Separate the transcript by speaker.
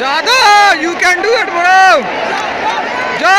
Speaker 1: Jadhav you can do it bro जा